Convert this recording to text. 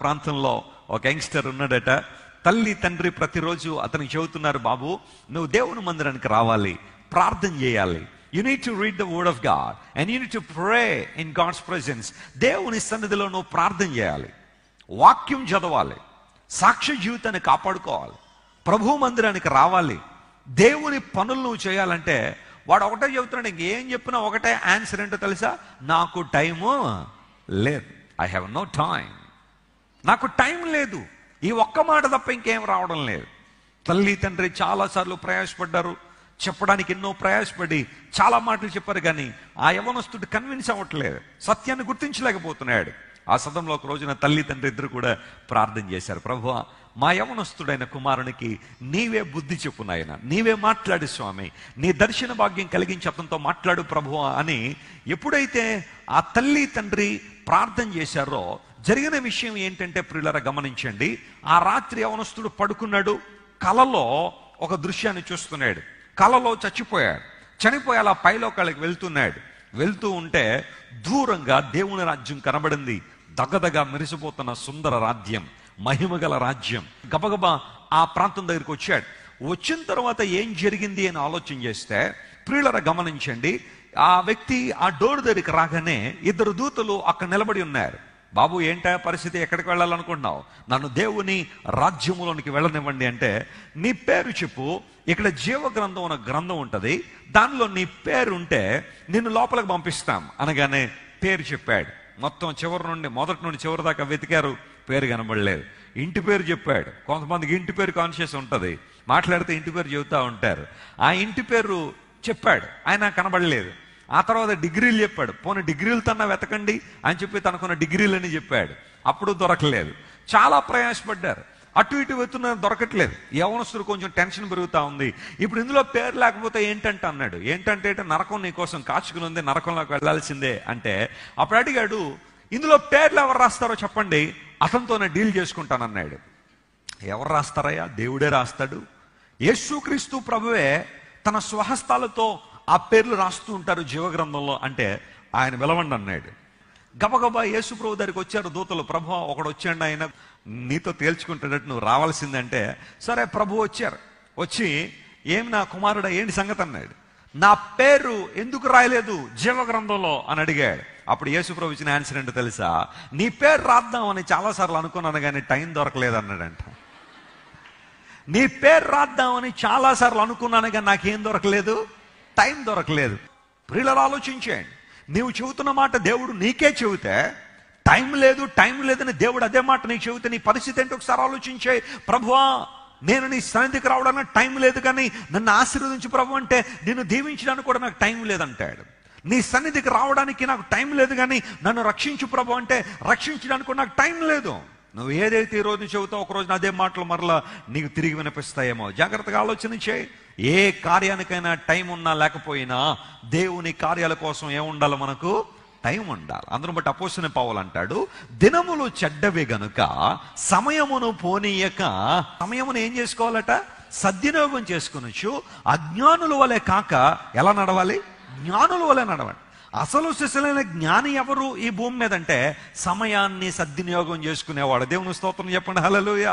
ప్రాంతంలో ఒక యంగ్స్టర్ ఉన్నాడట. తల్లి తండ్రి ప్రతిరోజు అతనికి చెబుతున్నారు బాబు నువ్వు దేవుని మందిరానికి రావాలి ప్రార్థన చేయాలి. You need to read the word of God and you need to pray in God's presence దేవుని సన్నిధిలో నువ్వు ప్రార్థన చేయాలి. వాక్యం చదవాలి. సాక్ష్య జీవితాన్ని కాపాడుకోవాలి. ప్రభు మందిరానికి రావాలి. దేవుని పనులు నువ్వు చేయాలంటే వాడు ఒకటే చెబుతున్నాడు ఇంకేం చెప్పినా ఒకటే ఆన్సర్ ఏంటో తెలుసా? నాకు టైము లేదు. ఐ హ్యావ్ నో టైం నాకు టైం లేదు. ఈ ఒక్క మాట తప్ప ఇంకేం రావడం లేదు. తల్లి తండ్రి చాలాసార్లు ప్రయాసపడ్డారు. చెప్పడానికి ఎన్నో ప్రయాసపడి చాలా మాటలు చెప్పారు కానీ ఆ యవనస్తుడు కన్విన్స్ అవ్వట్లేదు. సత్యాన్ని గుర్తించలేకపోతున్నాడు. ఆ సదంలో ఒక రోజున తల్లి తండ్రి ఇద్దరు కూడా ప్రార్థన చేశారు. ప్రభు మా యవనస్తుడైన కుమారునికి నీవే బుద్ధి చెప్పు నాయన. నీవే మాట్లాడు స్వామి. నీ దర్శన భాగ్యం కలిగించి అతనితో మాట్లాడు ప్రభు అని ఎప్పుడైతే ఆ తల్లి తండ్రి ప్రార్థన చేశారో జరిగిన విషయం ఏంటంటే ప్రియులర గమనించండి. ఆ రాత్రి యవనస్తుడు పడుకున్నాడు. కలలో ఒక దృశ్యాన్ని చూస్తున్నాడు. కలలో చచ్చిపోయాడు. చనిపోయేలా పైలోకాళ్ళకి వెళ్తున్నాడు. వెళ్తూ ఉంటే దూరంగా దేవుని రాజ్యం కనబడింది. దగదగా మెరిసిపోతున్న సుందర రాజ్యం మహిమగల రాజ్యం. గబగబా ఆ ప్రాంతం దగ్గరికి వచ్చాడు. వచ్చిన తర్వాత ఏం జరిగింది అని ఆలోచన చేస్తే ప్రియులర గమనించండి. ఆ వ్యక్తి ఆ డోర్ దగ్గరికి రాగానే ఇద్దరు దూతలు అక్కడ నిలబడి ఉన్నారు. బాబు ఏంటా పరిస్థితి? ఎక్కడికి వెళ్ళాలనుకుంటున్నావు? నన్ను దేవుని రాజ్యములోనికి వెళ్ళనివ్వండి అంటే నీ పేరు చెప్పు. ఇక్కడ జీవ గ్రంథం ఉన్న గ్రంథం ఉంటుంది. దానిలో నీ పేరు ఉంటే నిన్ను లోపలికి పంపిస్తాం. అనగానే పేరు చెప్పాడు. మొత్తం చివరి నుండి మొదటి నుండి చివరి దాకా వెతికారు. పేరు కనబడలేదు. ఇంటి పేరు చెప్పాడు. కొంతమందికి ఇంటి పేరు కాన్షియస్ ఉంటుంది. మాట్లాడితే ఇంటి పేరు చెబుతూ ఉంటారు. ఆ ఇంటి పేరు చెప్పాడు. ఆయన కనబడలేదు. ఆ తర్వాత డిగ్రీలు చెప్పాడు. పోనీ తన వెతకండి అని చెప్పి తనకున్న డిగ్రీలని చెప్పాడు. అప్పుడు దొరకలేదు. చాలా ప్రయాసపడ్డారు. అటు ఇటు వెతున్న దొరకట్లేదు. యవనస్తుడు కొంచెం టెన్షన్ పెరుగుతా ఉంది. ఇప్పుడు ఇందులో పేరు లేకపోతే ఏంటంటే అన్నాడు. ఏంటంటే నరకం నీ కోసం కాచుకుని ఉంది నరకంలోకి వెళ్ళాల్సిందే అంటే అప్పుడు అడిగాడు ఇందులో పేర్లు ఎవరు రాస్తారో చెప్పండి అతనితోనే డీల్ చేసుకుంటానన్నాడు. ఎవరు రాస్తారయ్యా? దేవుడే రాస్తాడు. యేసుక్రీస్తు ప్రభువే తన స్వహస్తాలతో ఆ పేర్లు రాస్తూ ఉంటారు జీవగ్రంథంలో అంటే ఆయన విలవండి అన్నాడు. గబగబా యేసుప్రభు దగ్గరికి వచ్చారు దూతలు ప్రభు ఒకడు వచ్చాడు ఆయన నీతో తేల్చుకుంటున్నట్టు నువ్వు రావాల్సిందంటే. సరే ప్రభు వచ్చారు. వచ్చి ఏమి నా కుమారుడా ఏంటి సంగతి? అన్నాడు. నా పేరు ఎందుకు రాయలేదు జీవగ్రంథంలో? అని అడిగాడు. అప్పుడు యేసుప్రభు ఇచ్చిన ఆన్సర్ ఏంటో తెలుసా? నీ పేరు రాద్దామని చాలాసార్లు అనుకున్నాను కానీ టైం దొరకలేదు అన్నాడంట. నీ పేరు రాద్దామని చాలాసార్లు అనుకున్నాను కానీ నాకేం దొరకలేదు? టైం దొరకలేదు. ప్రియులరు ఆలోచించేయండి. నీవు చెబుతున్న మాట దేవుడు నీకే చెబితే టైం లేదు టైం లేదని దేవుడు అదే మాట నీకు చెబితే నీ పరిస్థితి ఏంటో? ఒకసారి ఆలోచించే. ప్రభువా నేను నీ సన్నిధికి రావడానికి టైం లేదు కానీ నన్ను ఆశీర్వదించి ప్రభు అంటే నిన్ను దీవించడానికి కూడా నాకు టైం లేదంటాడు. నీ సన్నిధికి రావడానికి నాకు టైం లేదు కానీ నన్ను రక్షించు ప్రభు అంటే రక్షించడానికి కూడా నాకు టైం లేదు. నువ్వు ఏదైతే ఈ రోజు చెబుతావు ఒకరోజు అదే మాటలు మరలా నీకు తిరిగి వినిపిస్తాయేమో. జాగ్రత్తగా ఆలోచన చేయి. ఏ కార్యానికైనా టైం ఉన్నా లేకపోయినా దేవుని కార్యాల కోసం ఏముండాలి మనకు? టైం ఉండాలి. అందరూ బట్టి అపోసిన పావులంటాడు దినములు చెడ్డవి గనుక సమయమును పోనీయక సమయమును ఏం చేసుకోవాలట? సద్వినియోగం చేసుకునొచ్చు అజ్ఞానుల వలె కాక ఎలా నడవాలి? జ్ఞానుల వలె నడవండి. అసలు శిశులైన జ్ఞాని ఎవరు ఈ భూమి మీద అంటే సమయాన్ని సద్వినియోగం చేసుకునేవాడు. దేవుని స్తోత్రం చెప్పండి. హల్లెలూయా.